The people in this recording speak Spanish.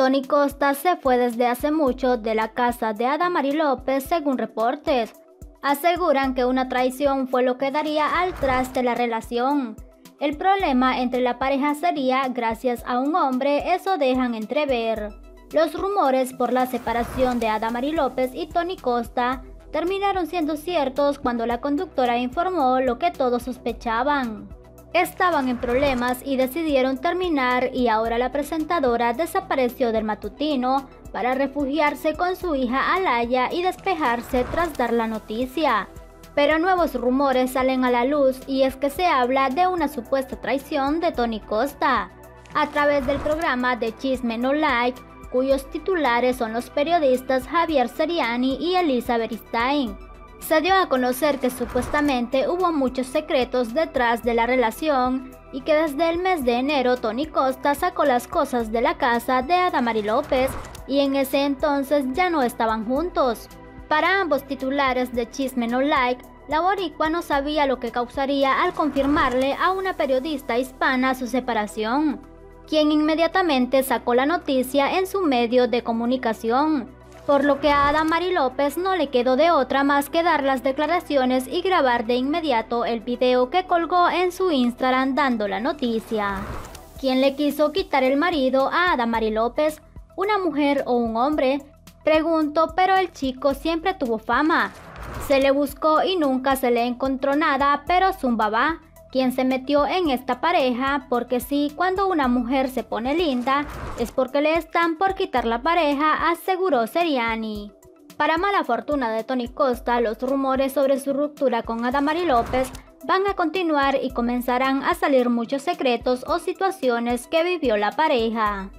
Tony Costa se fue desde hace mucho de la casa de Adamari López según reportes. Aseguran que una traición fue lo que daría al traste la relación. El problema entre la pareja sería gracias a un hombre, eso dejan entrever. Los rumores por la separación de Adamari López y Tony Costa terminaron siendo ciertos cuando la conductora informó lo que todos sospechaban. Estaban en problemas y decidieron terminar y ahora la presentadora desapareció del matutino para refugiarse con su hija Alaya y despejarse tras dar la noticia. Pero nuevos rumores salen a la luz y es que se habla de una supuesta traición de Tony Costa. A través del programa de Chisme No Like, cuyos titulares son los periodistas Javier Seriani y Elisa Beristain se dio a conocer que supuestamente hubo muchos secretos detrás de la relación y que desde el mes de enero Tony Costa sacó las cosas de la casa de Adamari López y en ese entonces ya no estaban juntos. Para ambos titulares de Chisme No Like, la boricua no sabía lo que causaría al confirmarle a una periodista hispana su separación, quien inmediatamente sacó la noticia en su medio de comunicación por lo que a Adamari López no le quedó de otra más que dar las declaraciones y grabar de inmediato el video que colgó en su Instagram dando la noticia. ¿Quién le quiso quitar el marido a Adamari López? ¿Una mujer o un hombre? Pregunto, pero el chico siempre tuvo fama. Se le buscó y nunca se le encontró nada, pero Zumbaba quien se metió en esta pareja porque sí, cuando una mujer se pone linda es porque le están por quitar la pareja, aseguró Seriani. Para mala fortuna de Tony Costa, los rumores sobre su ruptura con Adamari López van a continuar y comenzarán a salir muchos secretos o situaciones que vivió la pareja.